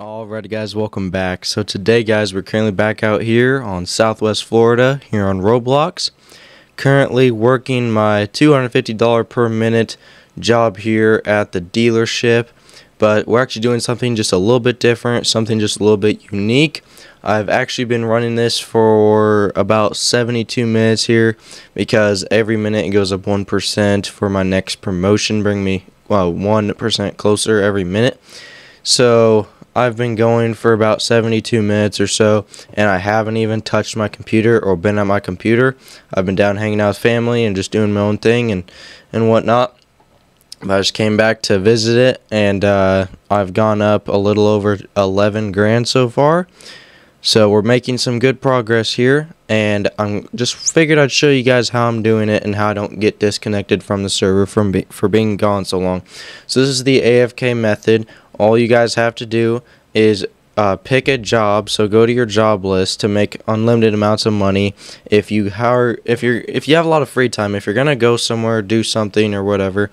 Alrighty guys, welcome back. So today guys, we're currently back out here on Southwest Florida, here on Roblox. Currently working my $250 per minute job here at the dealership. But we're actually doing something just a little bit different, something just a little bit unique. I've actually been running this for about 72 minutes here because every minute it goes up 1% for my next promotion, bring me well 1% closer every minute. So I've been going for about 72 minutes or so, and I haven't even touched my computer or been at my computer. I've been down hanging out with family and just doing my own thing and, and whatnot. But I just came back to visit it, and uh, I've gone up a little over 11 grand so far. So we're making some good progress here, and I'm just figured I'd show you guys how I'm doing it and how I don't get disconnected from the server from be for being gone so long. So this is the AFK method all you guys have to do is uh, pick a job. So go to your job list to make unlimited amounts of money. If you hire, if you're, if you have a lot of free time, if you're gonna go somewhere, do something or whatever,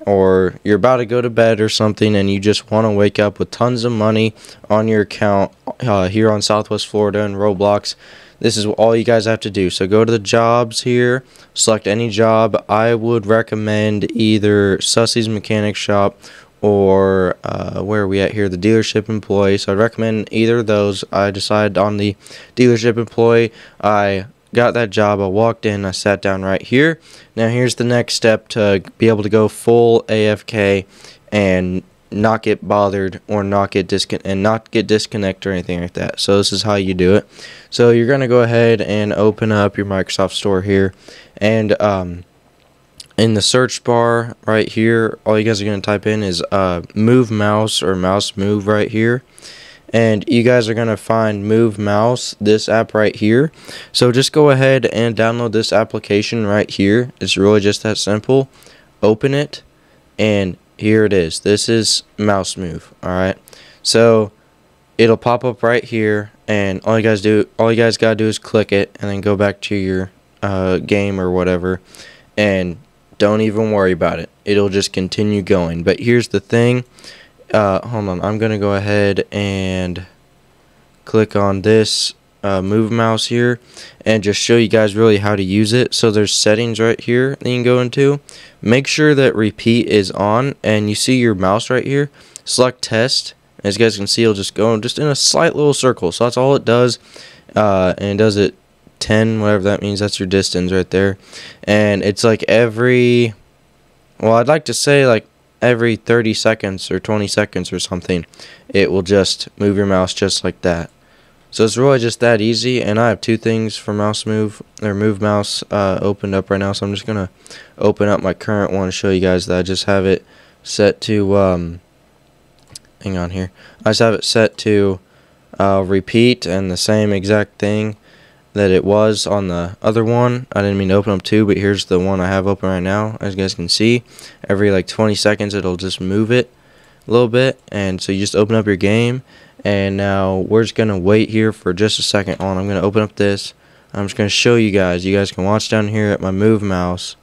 or you're about to go to bed or something, and you just want to wake up with tons of money on your account uh, here on Southwest Florida and Roblox. This is all you guys have to do. So go to the jobs here, select any job. I would recommend either Sussy's Mechanic Shop or uh, where are we at here? The dealership employee. So I'd recommend either of those. I decided on the dealership employee. I got that job. I walked in. I sat down right here. Now here's the next step to be able to go full AFK and not get bothered or not get discon and not get disconnected or anything like that. So this is how you do it. So you're gonna go ahead and open up your Microsoft Store here, and um, in the search bar right here, all you guys are going to type in is uh, move mouse or mouse move right here. And you guys are going to find Move Mouse, this app right here. So just go ahead and download this application right here. It's really just that simple. Open it, and here it is. This is Mouse Move, alright? So it'll pop up right here, and all you guys do, all you guys got to do is click it, and then go back to your uh, game or whatever. And don't even worry about it. It'll just continue going. But here's the thing. Uh, hold on. I'm going to go ahead and click on this uh, move mouse here and just show you guys really how to use it. So there's settings right here that you can go into. Make sure that repeat is on and you see your mouse right here. Select test. As you guys can see, it'll just go just in a slight little circle. So that's all it does. Uh, and does it 10 whatever that means that's your distance right there. And it's like every well I'd like to say like every 30 seconds or 20 seconds or something it will just move your mouse just like that. So it's really just that easy and I have two things for mouse move or move mouse uh, opened up right now. So I'm just gonna open up my current one to show you guys that I just have it set to um, hang on here. I just have it set to uh, repeat and the same exact thing that it was on the other one. I didn't mean to open up two, but here's the one I have open right now. As you guys can see, every like 20 seconds it'll just move it a little bit. And so you just open up your game. And now we're just going to wait here for just a second on. I'm going to open up this. I'm just going to show you guys. You guys can watch down here at my move mouse.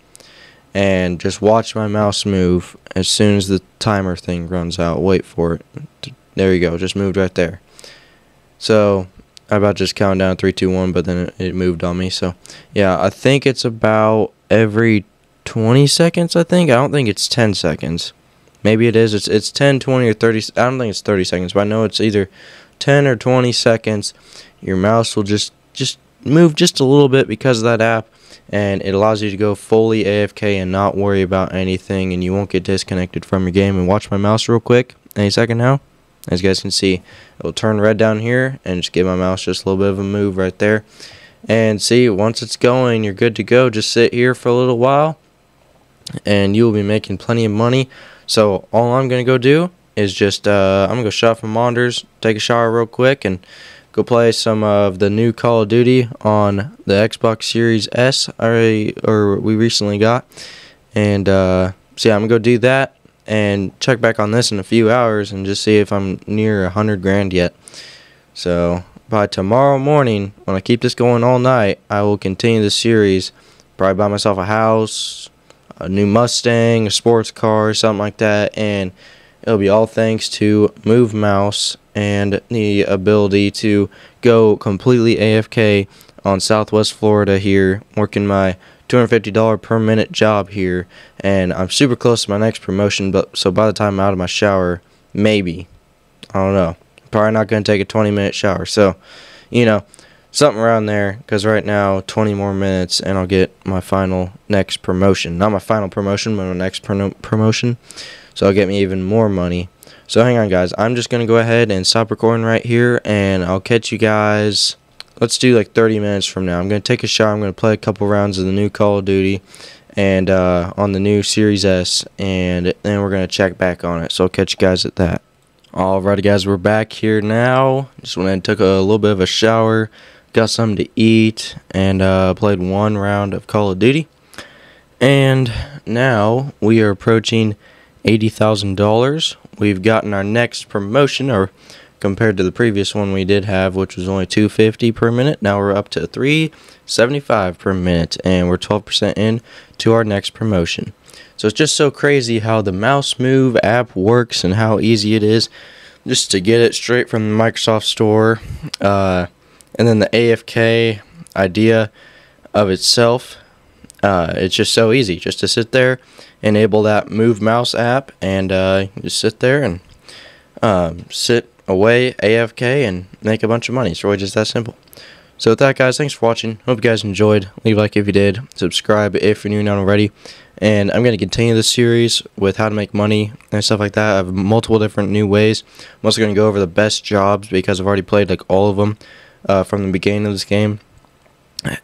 And just watch my mouse move as soon as the timer thing runs out. Wait for it. There you go. Just moved right there. So about just count down three, two, one, but then it, it moved on me. So yeah, I think it's about every 20 seconds. I think I don't think it's 10 seconds. Maybe it is. It's it's 10, 20, or 30. I don't think it's 30 seconds, but I know it's either 10 or 20 seconds. Your mouse will just just move just a little bit because of that app, and it allows you to go fully AFK and not worry about anything, and you won't get disconnected from your game. And watch my mouse real quick. Any second now. As you guys can see, it will turn red down here and just give my mouse just a little bit of a move right there. And see, once it's going, you're good to go. Just sit here for a little while and you will be making plenty of money. So all I'm going to go do is just, uh, I'm going to go shop some monitors, take a shower real quick, and go play some of the new Call of Duty on the Xbox Series S I, or we recently got. And uh, so yeah, I'm going to go do that and check back on this in a few hours and just see if I'm near a hundred grand yet. So by tomorrow morning, when I keep this going all night, I will continue the series. Probably buy myself a house, a new Mustang, a sports car, something like that, and It'll be all thanks to Move Mouse and the ability to go completely AFK on Southwest Florida here, working my $250 per minute job here, and I'm super close to my next promotion. But so by the time I'm out of my shower, maybe I don't know, probably not gonna take a 20 minute shower. So, you know, something around there. Because right now, 20 more minutes, and I'll get my final next promotion. Not my final promotion, but my next pro- promotion. So I'll get me even more money. So hang on, guys. I'm just gonna go ahead and stop recording right here, and I'll catch you guys let's do like 30 minutes from now. I'm going to take a shower. I'm going to play a couple rounds of the new Call of Duty and uh, on the new Series S, and then we're going to check back on it. So I'll catch you guys at that. Alrighty, guys, we're back here now. Just went and took a little bit of a shower, got something to eat, and uh, played one round of Call of Duty. And now we are approaching $80,000. We've gotten our next promotion, or compared to the previous one we did have, which was only 250 per minute. Now we're up to 375 per minute, and we're 12% in to our next promotion. So it's just so crazy how the Mouse Move app works and how easy it is just to get it straight from the Microsoft Store. Uh, and then the AFK idea of itself, uh, it's just so easy just to sit there, enable that Move Mouse app, and uh, just sit there and um, sit away AFK and make a bunch of money. It's really just that simple. So with that, guys, thanks for watching. Hope you guys enjoyed. Leave a like if you did. Subscribe if you're new and not already. And I'm going to continue this series with how to make money and stuff like that. I have multiple different new ways. I'm also going to go over the best jobs because I've already played like all of them uh, from the beginning of this game.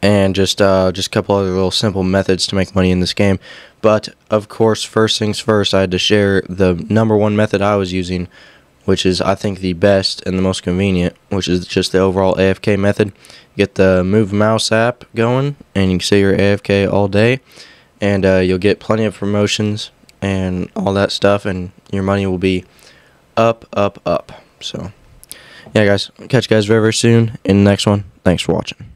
And just uh, just a couple other little simple methods to make money in this game. But of course, first things first, I had to share the number one method I was using which is I think the best and the most convenient, which is just the overall AFK method. Get the Move Mouse app going, and you can see your AFK all day, and uh, you'll get plenty of promotions and all that stuff, and your money will be up, up, up. So, yeah, guys, catch you guys very, very soon in the next one. Thanks for watching.